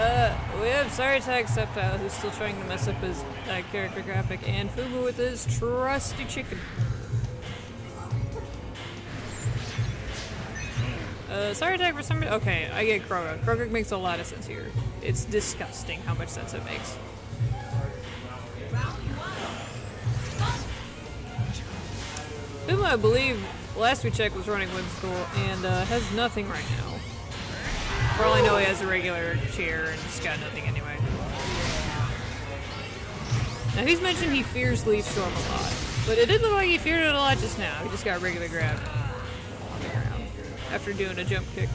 Uh, we have Sorry Tag Sceptile who's still trying to mess up his uh, character graphic, and Fumu with his trusty chicken. Uh, Sorry Tag for some reason. Okay, I get Kroga. Kroga makes a lot of sense here. It's disgusting how much sense it makes. Fumu, I believe, last we checked was running Whimsical and uh, has nothing right now. For all I know, he has a regular chair and he's got nothing anyway. Now, he's mentioned he fears Leaf Storm a lot, but it didn't look like he feared it a lot just now. He just got regular grab on the ground after doing a jump kick.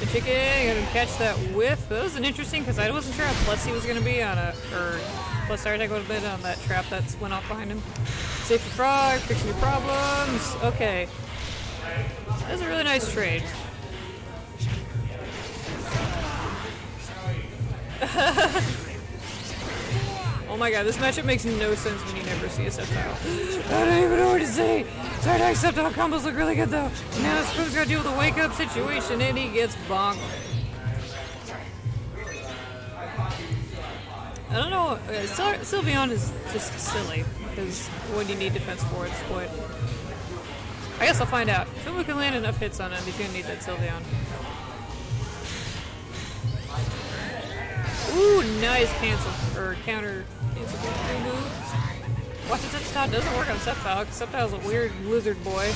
The chicken, gonna catch that whiff. That was an interesting because I wasn't sure how plus he was gonna be on a, or plus attack would have been on that trap that went off behind him. Safety frog, fixing your problems. Okay. That was a really nice trade. oh my god, this matchup makes no sense when you never see a Sceptile. I don't even know what to say! Sardak Sceptile combos look really good though. Now Spoon's gotta deal with a wake up situation and he gets bonked. I don't know, uh, Syl- Sylveon is just silly, because what do you need defense for at this point? I guess I'll find out. If Fumu can land enough hits on him, he's gonna need that Sylveon. Ooh, nice cancel, or counter cancel Fumu. Watch it, Sceptile doesn't work on Sceptile, because Sceptile's a weird lizard boy.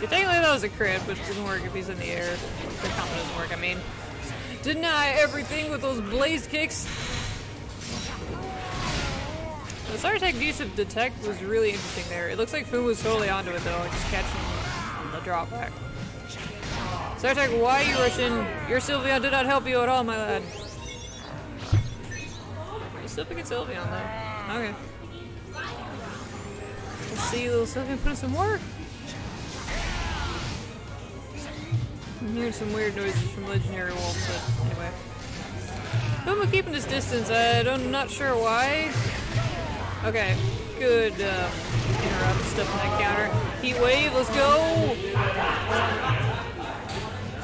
Yeah, technically that was a crit, but it doesn't work if he's in the air. The combo doesn't work, I mean. Deny everything with those blaze kicks. The Sartek use of Detect was really interesting there. It looks like Fu was totally onto it though, just catching on the drop back. Sartek, why are you rushing? Your Sylveon did not help you at all, my lad. You still picking Sylveon though. Okay. Let's see little Sylveon put in some work. I'm hearing some weird noises from Legendary Wolf, but anyway. Fumu keeping his distance, I'm not sure why. Okay, good um, interrupt stuff in that counter. Heat Wave, let's go!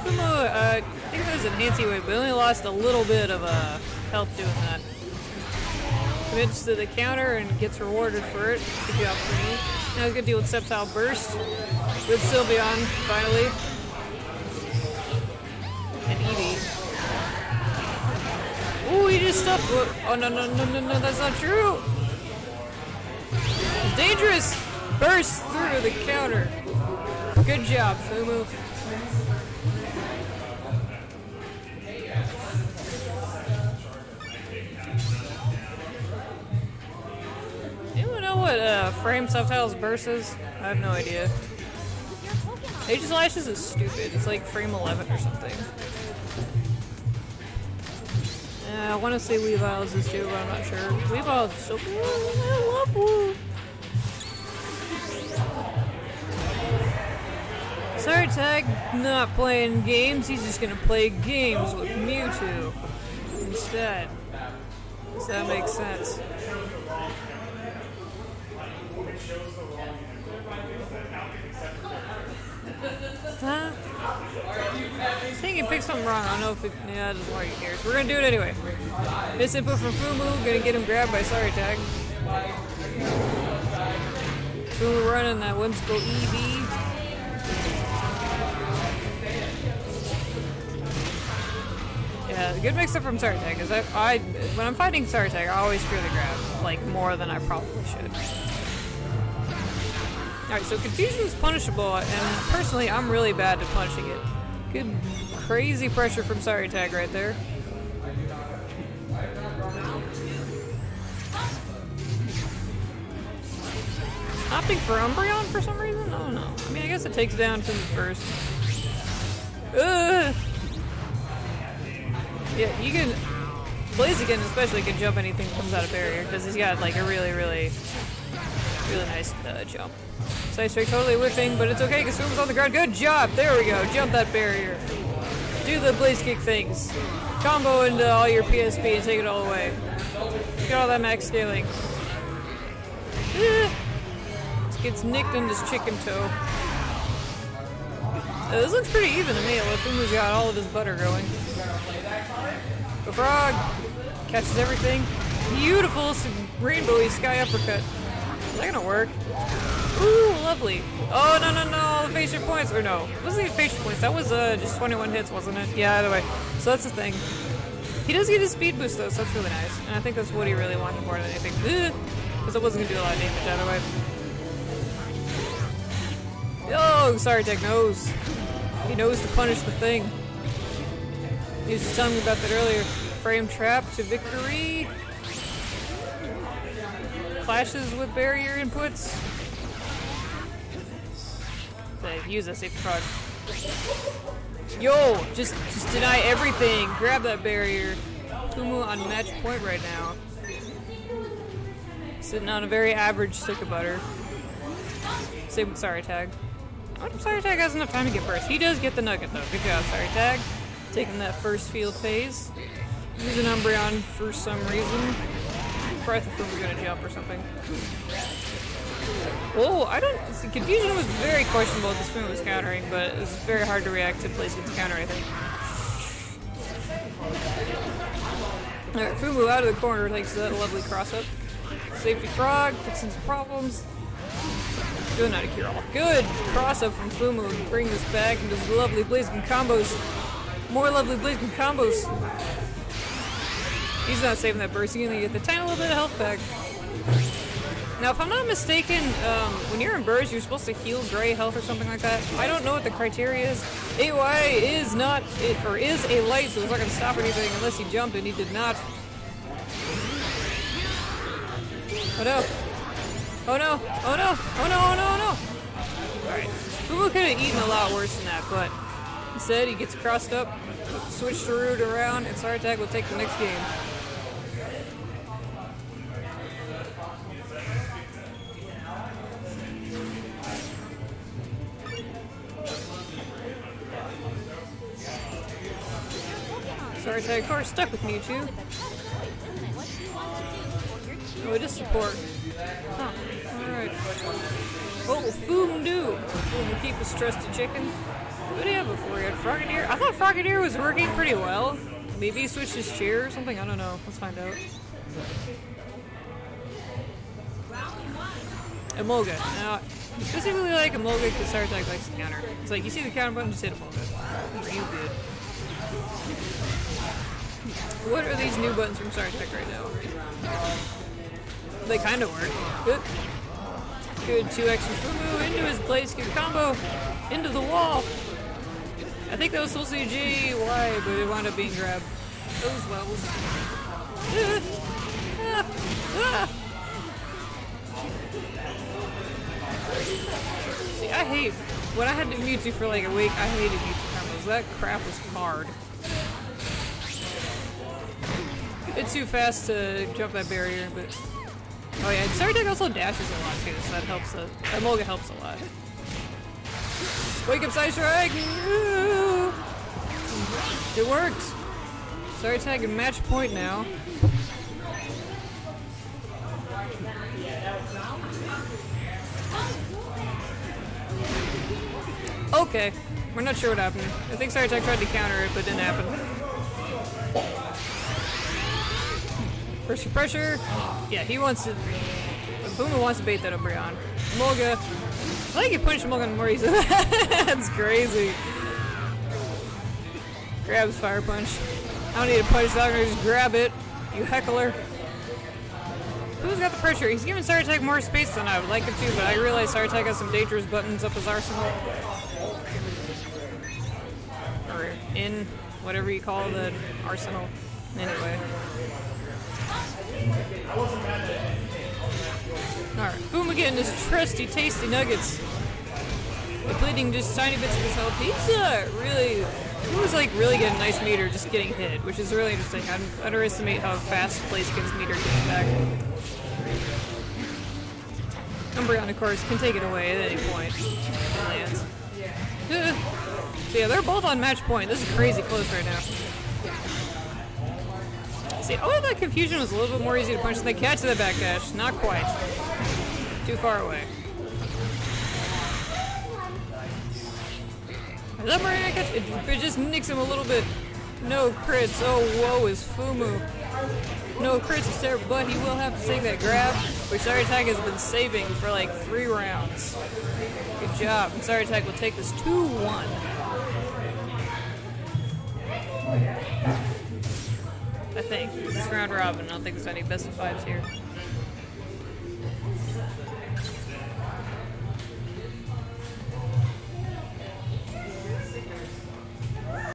Fumu, uh, I think it was Enhance Heat Wave, but only lost a little bit of uh, health doing that. Commits to the counter and gets rewarded for it. Good job for me. Now he's gonna deal with Sceptile Burst with Sylveon, finally and Eevee. Ooh, he just stuffed. Oh no no no no no! That's not true. Dangerous. Burst through the counter. Good job, Fumu. Anyone know what uh, frame Sceptile's burst is? I have no idea. Aegislash's is stupid. It's like frame 11 or something. Yeah, I want to say Weaviles is too, but I'm not sure. Weaviles is so cool. I love Woo. Sorry, Tag, not playing games. He's just gonna play games with Mewtwo instead. Does that make sense? Huh? I think he picked something wrong. I don't know if it. Yeah, it doesn't work. He cares. We're gonna do it anyway. This input from Fumu. Gonna get him grabbed by Sorry Tag. Fumu running that whimsical EV. Yeah, good mix up from Sorry Tag. Cause I, I, when I'm fighting Tag, I always fear the grab like more than I probably should. Alright, so confusion is punishable, and personally, I'm really bad at punishing it. Good, crazy pressure from Tag right there. Opting for Umbreon for some reason? I don't know. I mean, I guess it takes down from the first. Ugh! Yeah, you can. Blaziken especially can jump anything that comes out of barrier because he's got like a really, really, really nice uh, jump. Side strike totally whiffing, but it's okay because Swoop's on the ground. Good job! There we go. Jump that barrier. Do the blaze kick things. Combo into all your PSP and take it all away. Get all that max scaling. This gets nicked in his chicken toe. Uh, this looks pretty even to me. Lefumu's got all of his butter going. The frog catches everything. Beautiful rainbowy sky uppercut. Is that gonna work? Ooh, lovely. Oh, no, no, no, the facial points. Or no, it wasn't even facial points. That was uh, just 21 hits, wasn't it? Yeah, either way. So that's the thing. He does get his speed boost though, so that's really nice. And I think that's what he really wanted more than anything. Because it wasn't gonna do a lot of damage either way. Oh, sorry, Tech knows. He knows to punish the thing. He was telling me about that earlier. Frame trap to victory. Clashes with barrier inputs. So use a safe frog. Yo, just just deny everything. Grab that barrier. Fumu on match point right now. Sitting on a very average stick of butter. Same with Sorry Tag. What if Sorry Tag has enough time to get burst? He does get the nugget though. Good job, Sorry Tag. Taking that first field phase. Using Umbreon for some reason. Probably thought we were gonna jump or something. Oh, I don't. See, confusion was very questionable. This Fumu was countering, but it was very hard to react to place Blaziken's counter. I think. Alright, Fumu out of the corner takes that lovely cross up. Safety frog, fixing some problems. Good out of cure all. Good cross up from Fumu to bring this back into his lovely Blaziken combos. More lovely Blaziken combos. He's not saving that burst. He's gonna get the tiny little bit of health back. Now, if I'm not mistaken, um, when you're in burst, you're supposed to heal gray health or something like that. I don't know what the criteria is. AY is not, it, or is a light, so it's not gonna stop anything unless he jumped, and he did not. Oh no. Oh no. Oh no. Oh no. Oh no. Oh no. Alright. Fumu could have eaten a lot worse than that, but instead he gets crossed up, switched the route around, and Sorry Tag will take the next game. Sorry Tag, of course, stuck with Mewtwo. Oh, it is support. Huh. Alright. Oh, Boom Doo! Will keep his trusted chicken. Have before? You had Frogadier? I thought Frogadier was working pretty well. Maybe he switched his chair or something? I don't know. Let's find out. Emolga. Now, specifically like Emolga because Sartag likes the counter. It's like, you see the counter button, just hit Emolga. You good. What are these new buttons from Sartag right now? They kind of work. Good. Good 2x Fumu into his Blaziken combo. Into the wall. I think that was supposed to be G Y, but it wound up being grabbed. Those levels. Ah, ah. See, I hate when I had to Mewtwo for like a week. I hated Mewtwo combos. That crap was hard. It's too fast to jump that barrier, but oh yeah, Sardak also dashes a lot too, so that helps. A, Emolga helps a lot. Wake up, Side Strike! It worked! Sorry tag and match point now. Okay, we're not sure what happened. I think Tag tried to counter it, but didn't happen. Pressure, pressure! Yeah, he wants to... Boomer wants to bait that Umbreon. Molga. I think he punched Molga more easily. That's crazy. Grabs Fire Punch. I don't need to punch that, I'm just grab it. You heckler. Who's got the pressure? He's giving Sartag more space than I would like him to, but I realize Sartag has some dangerous buttons up his arsenal. Or in whatever you call the arsenal. Anyway. Alright, boom again, his trusty tasty nuggets. Depleting just tiny bits of his. He's uh, really, he was like really getting nice meter just getting hit, which is really interesting. I underestimate how fast Blaziken's meter gets back. Umbreon, of course, can take it away at any point. Lands. so yeah, they're both on match point. This is crazy close right now. See, oh, that confusion was a little bit more easy to punch than the catch to the back backdash. Not quite. Too far away. Is that Mariah catch? It, it just nicks him a little bit. No crits. Oh, whoa is Fumu. No crits is terrible, but he will have to take that grab, which Sorry Attack has been saving for like three rounds. Good job. Sorry Attack will take this 2-1. I think. This is round robin. I don't think there's any best of fives here.